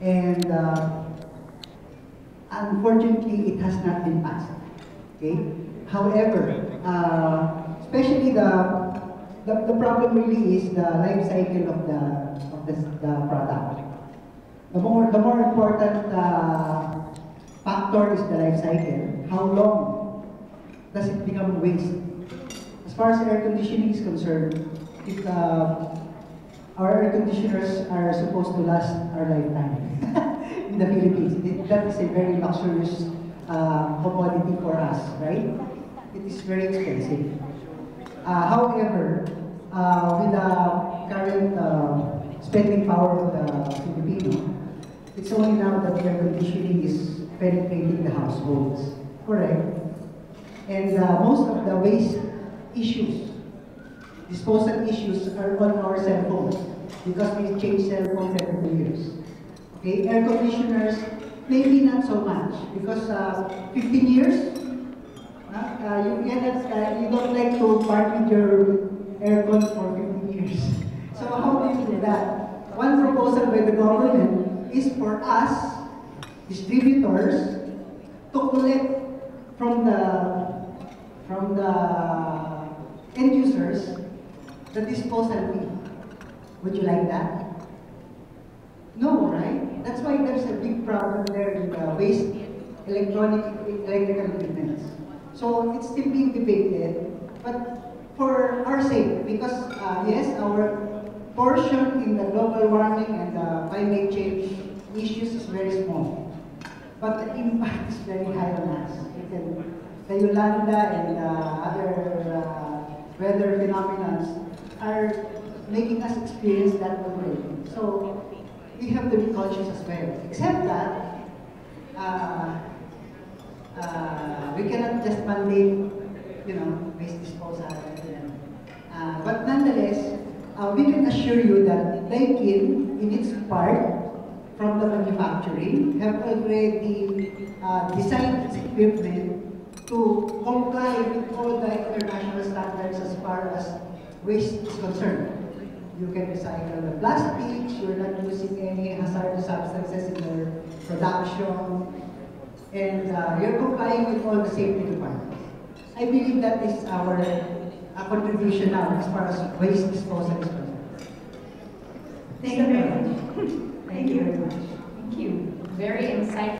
And uh, unfortunately, it has not been passed. Okay? However, uh, especially the, the the problem really is the life cycle of the of the, the product. The more the more important uh, factor is the life cycle. How long does it become waste? As far as air conditioning is concerned, if uh, our air conditioners are supposed to last our lifetime in the Philippines, that is a very luxurious uh, commodity for us, right? It is very expensive. Uh, however, uh, with the current uh, spending power of the Filipino, it's only now that air conditioning is penetrating the households. Correct. And uh, most of the waste issues, disposal issues are on our cell phones because we change cell phones every years. Okay, air conditioners, maybe not so much because uh, 15 years, uh, uh, you cannot, uh, you don't like to park with your aircon for 15 years. So how do you do that? One proposal by the government is for us, distributors, to collect from the from the end users the disposal fee. Would you like that? No, right? That's why there's a big problem there in the waste electronic electrical equipment. So it's still being debated, but for our sake, because uh, yes, our portion in the global warming and the climate change issues is very small, but the impact is very high on us. Can, the Yolanda and uh, other uh, weather phenomena are making us experience that already. So we have to be conscious as well. Except that uh, uh, we cannot just mandate, you know, waste disposal. You know. Uh, but nonetheless, uh, we can assure you that Daikin, in its part, from the manufacturing, have already uh, designed its equipment to comply with all the international standards as far as waste is concerned. You can recycle the plastics, you're not using any hazardous substances in your production, and uh, you're complying with all the safety requirements. I believe that is our uh, contribution now as far as waste disposal is concerned. Thank you very much. Thank you very much. Thank you. Very insightful.